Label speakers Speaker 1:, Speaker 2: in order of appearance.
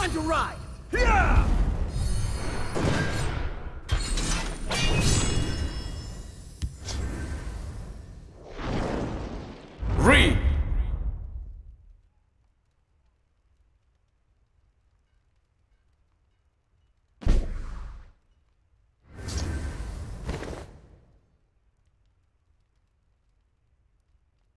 Speaker 1: Time to ride!
Speaker 2: Yeah!
Speaker 3: Read!